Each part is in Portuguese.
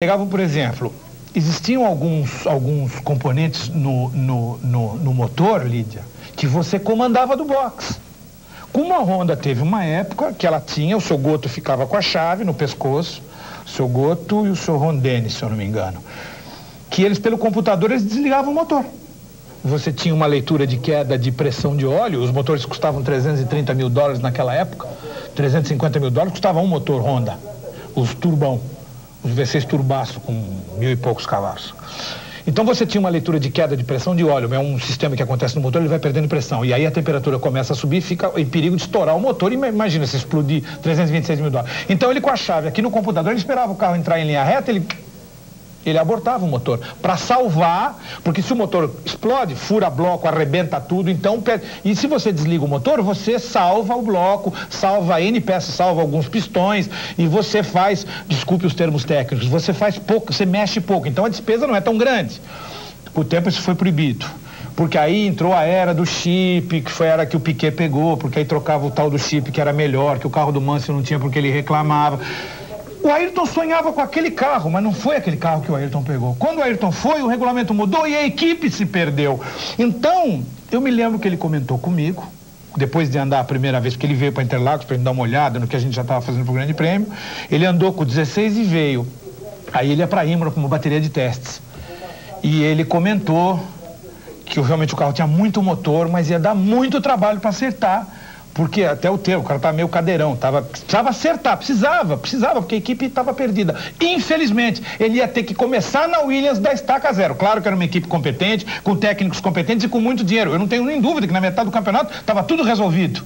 Pegavam, por exemplo, existiam alguns, alguns componentes no, no, no, no, motor, Lídia, que você comandava do box. Como a Honda teve uma época que ela tinha, o seu Goto ficava com a chave no pescoço, o seu Goto e o seu Rondene, se eu não me engano, que eles, pelo computador, eles desligavam o motor. Você tinha uma leitura de queda de pressão de óleo, os motores custavam 330 mil dólares naquela época, 350 mil dólares custava um motor Honda, os turbão os V6 turbaço com mil e poucos cavalos. Então você tinha uma leitura de queda de pressão de óleo, é um sistema que acontece no motor, ele vai perdendo pressão. E aí a temperatura começa a subir, fica em perigo de estourar o motor. Imagina se explodir 326 mil dólares. Então ele com a chave aqui no computador, ele esperava o carro entrar em linha reta, ele ele abortava o motor para salvar, porque se o motor explode, fura bloco, arrebenta tudo, então e se você desliga o motor, você salva o bloco, salva N peças, salva alguns pistões e você faz, desculpe os termos técnicos, você faz pouco, você mexe pouco, então a despesa não é tão grande. Com o tempo isso foi proibido porque aí entrou a era do chip, que foi a era que o Piquet pegou, porque aí trocava o tal do chip que era melhor, que o carro do Mansell não tinha porque ele reclamava. O Ayrton sonhava com aquele carro, mas não foi aquele carro que o Ayrton pegou. Quando o Ayrton foi, o regulamento mudou e a equipe se perdeu. Então, eu me lembro que ele comentou comigo, depois de andar a primeira vez, porque ele veio para Interlagos para dar uma olhada no que a gente já estava fazendo para o Grande Prêmio. Ele andou com 16 e veio. Aí ele ia para Imola com uma bateria de testes. E ele comentou que realmente o carro tinha muito motor, mas ia dar muito trabalho para acertar porque até o tempo, o cara tá meio cadeirão, tava, precisava acertar, precisava, precisava, porque a equipe estava perdida. Infelizmente, ele ia ter que começar na Williams da estaca zero. Claro que era uma equipe competente, com técnicos competentes e com muito dinheiro. Eu não tenho nem dúvida que na metade do campeonato estava tudo resolvido.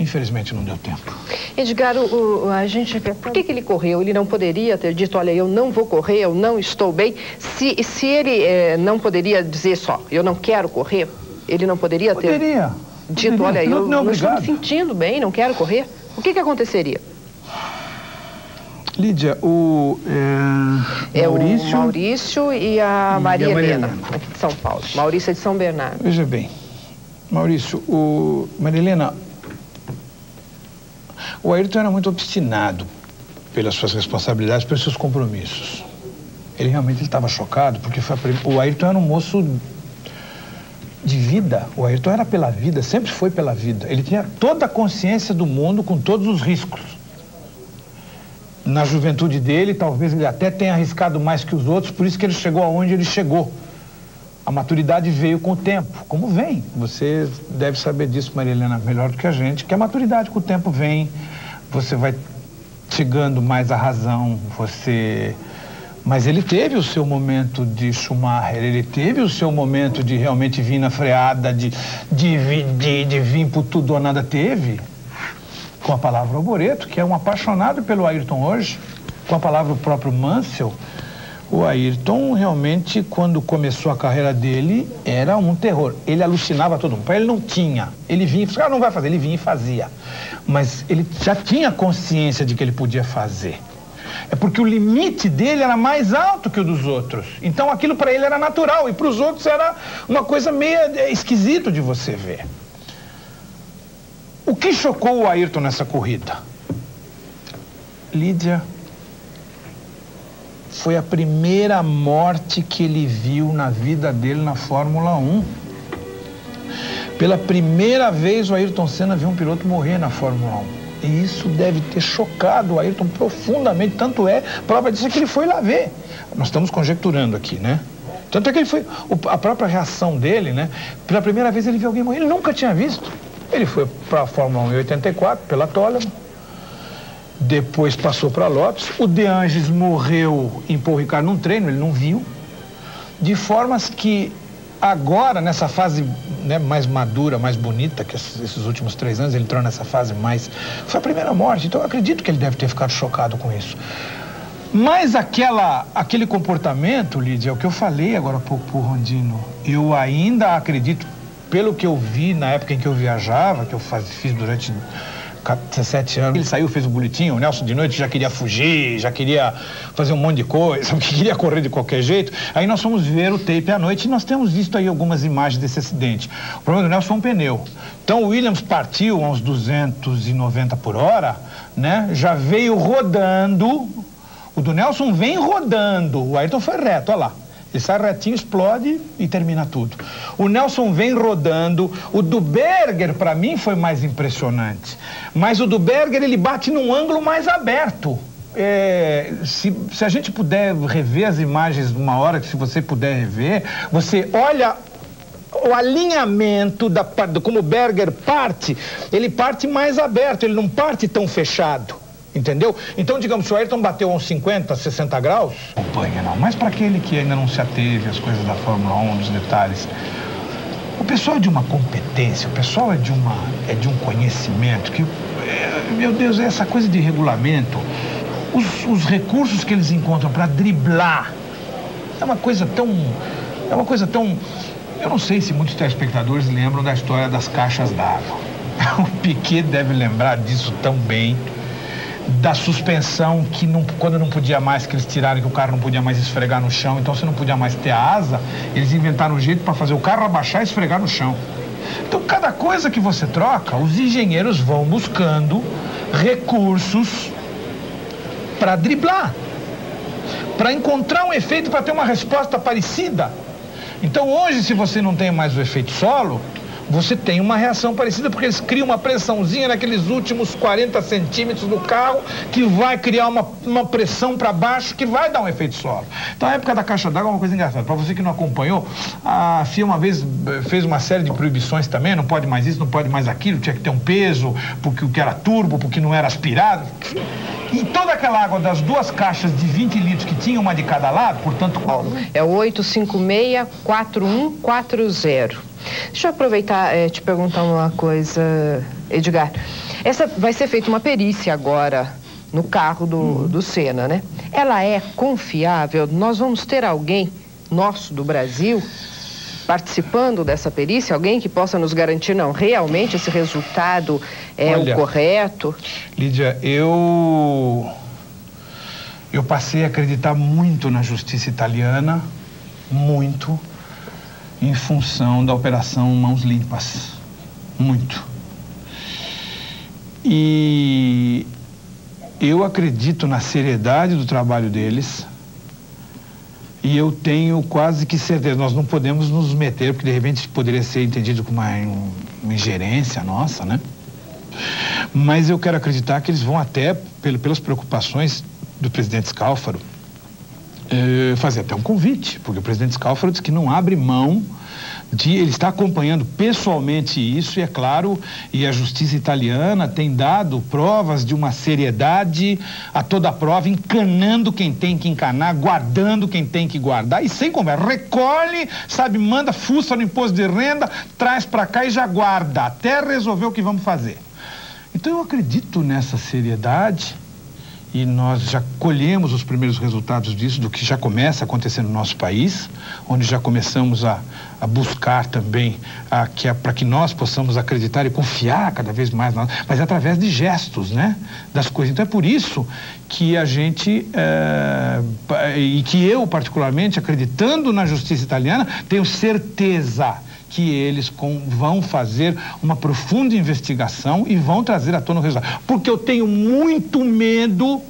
Infelizmente não deu tempo. Edgar, o, o, a gente por que, que ele correu? Ele não poderia ter dito, olha, eu não vou correr, eu não estou bem. Se, se ele eh, não poderia dizer só, eu não quero correr, ele não poderia ter. Poderia dito, olha, eu não, não estou me sentindo bem, não quero correr, o que, que aconteceria? Lídia, o é, Maurício... É o Maurício e a Maria, e a Helena, aqui de São Paulo. Maurício é de São Bernardo. Veja bem, Maurício, o... Maria Helena, o Ayrton era muito obstinado pelas suas responsabilidades, pelos seus compromissos. Ele realmente estava chocado, porque prim... o Ayrton era um moço de vida. O Ayrton era pela vida, sempre foi pela vida. Ele tinha toda a consciência do mundo com todos os riscos. Na juventude dele, talvez ele até tenha arriscado mais que os outros, por isso que ele chegou aonde ele chegou. A maturidade veio com o tempo, como vem. Você deve saber disso, Maria Helena, melhor do que a gente, que a maturidade com o tempo vem. Você vai chegando mais à razão, você mas ele teve o seu momento de Schumacher, ele teve o seu momento de realmente vir na freada, de, de, de, de vir por tudo ou nada. Teve. Com a palavra Alboreto, que é um apaixonado pelo Ayrton hoje, com a palavra o próprio Mansell. O Ayrton realmente, quando começou a carreira dele, era um terror. Ele alucinava todo mundo. Para ele não tinha. Ele vinha e ah, não vai fazer. Ele vinha e fazia. Mas ele já tinha consciência de que ele podia fazer. É porque o limite dele era mais alto que o dos outros. Então aquilo para ele era natural e para os outros era uma coisa meio é, esquisito de você ver. O que chocou o Ayrton nessa corrida? Lídia, foi a primeira morte que ele viu na vida dele na Fórmula 1. Pela primeira vez o Ayrton Senna viu um piloto morrer na Fórmula 1. E isso deve ter chocado o Ayrton profundamente. Tanto é, prova disso é que ele foi lá ver. Nós estamos conjecturando aqui, né? Tanto é que ele foi. A própria reação dele, né? Pela primeira vez ele viu alguém morrer. Ele nunca tinha visto. Ele foi para a Fórmula 1 em 84, pela Toleman. Depois passou para Lopes. O De Angelis morreu em Paul Ricard num treino, ele não viu. De formas que Agora, nessa fase né, mais madura, mais bonita, que esses últimos três anos, ele entrou nessa fase mais. Foi a primeira morte, então eu acredito que ele deve ter ficado chocado com isso. Mas aquela, aquele comportamento, Lídia, é o que eu falei agora há pouco para o Rondino. Eu ainda acredito, pelo que eu vi na época em que eu viajava, que eu faz, fiz durante 17 anos. Ele saiu, fez o boletim, o Nelson de noite já queria fugir, já queria fazer um monte de coisa, porque queria correr de qualquer jeito. Aí nós fomos ver o tape à noite e nós temos visto aí algumas imagens desse acidente. O problema do Nelson foi um pneu. Então o Williams partiu a uns 290 por hora, né? Já veio rodando O do Nelson vem rodando. O Ayrton foi reto, olha lá. Ele sai retinho, explode e termina tudo. O Nelson vem rodando. O do Berger, para mim, foi mais impressionante. Mas o do Berger, ele bate num ângulo mais aberto. É, se, se a gente puder rever as imagens uma hora, que se você puder rever, você olha o alinhamento da como o Berger parte, ele parte mais aberto, ele não parte tão fechado. Entendeu? Então, digamos, se o Ayrton bateu uns 50, 60 graus, acompanha não. Mas para aquele que ainda não se ateve às coisas da Fórmula 1, nos detalhes, o pessoal é de uma competência, o pessoal é de, uma, é de um conhecimento que, é, meu Deus, é essa coisa de regulamento, os, os recursos que eles encontram para driblar, é uma coisa tão. É uma coisa tão. Eu não sei se muitos telespectadores lembram da história das caixas d'água. O Piquet deve lembrar disso tão bem da suspensão que não, quando não podia mais, que eles tiraram que o carro não podia mais esfregar no chão, então você não podia mais ter a asa, eles inventaram um jeito para fazer o carro abaixar e esfregar no chão. Então, cada coisa que você troca, os engenheiros vão buscando recursos para driblar, para encontrar um efeito para ter uma resposta parecida. Então, hoje, se você não tem mais o efeito solo, você tem uma reação parecida, porque eles criam uma pressãozinha naqueles últimos 40 centímetros do carro, que vai criar uma, uma pressão para baixo, que vai dar um efeito solo. Então, a época da caixa d'água é uma coisa engraçada. Para você que não acompanhou, a FIA uma vez eh, fez uma série de proibições também, não pode mais isso, não pode mais aquilo, tinha que ter um peso, porque o que era turbo, porque não era aspirado. E toda aquela água das duas caixas de 20 litros que tinha uma de cada lado, portanto... É o 856-4140. Deixa eu aproveitar e é, te perguntar uma coisa, Edgar. Essa vai ser feita uma perícia agora no carro do, uhum. do Senna, né? Ela é confiável? Nós vamos ter alguém nosso do Brasil participando dessa perícia? Alguém que possa nos garantir, não, realmente esse resultado é Olha, o correto? Lídia, eu. Eu passei a acreditar muito na justiça italiana, muito em função da operação Mãos Limpas. Muito. E eu acredito na seriedade do trabalho deles. E eu tenho quase que certeza, nós não podemos nos meter, porque de repente poderia ser entendido como uma, ingerência nossa, né? Mas eu quero acreditar que eles vão até, pelas preocupações do presidente Scalfaro, eh, fazer até um convite, porque o presidente Scalfaro disse que não abre mão de, ele está acompanhando pessoalmente isso e é claro, e a justiça italiana tem dado provas de uma seriedade a toda prova, encanando quem tem que encanar, guardando quem tem que guardar e sem conversa, recolhe, sabe, manda, fuça no imposto de renda, traz para cá e já guarda, até resolver o que vamos fazer. Então eu acredito nessa seriedade e nós já colhemos os primeiros resultados disso, do que já começa a acontecer no nosso país, onde já começamos a, a buscar também a, que é para que nós possamos acreditar e confiar cada vez mais, nós, mas é através de gestos, né, das coisas. Então é por isso que a gente, é, e que eu particularmente, acreditando na justiça italiana, tenho certeza que eles com, vão fazer uma profunda investigação e vão trazer à tona o resultado. Porque eu tenho muito medo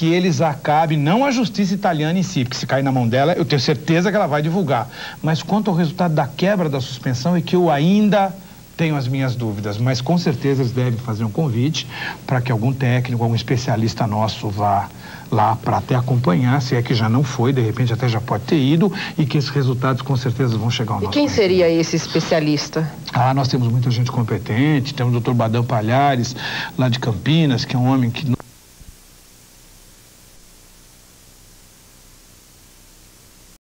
que eles acabem, não a justiça italiana em si, porque se cair na mão dela, eu tenho certeza que ela vai divulgar. Mas quanto ao resultado da quebra da suspensão, é que eu ainda tenho as minhas dúvidas, mas com certeza eles devem fazer um convite para que algum técnico, algum especialista nosso vá lá para até acompanhar, se é que já não foi, de repente até já pode ter ido, e que esses resultados com certeza vão chegar ao e nosso quem país. seria esse especialista? Ah, nós temos muita gente competente, temos o doutor Badão Palhares, lá de Campinas, que é um homem que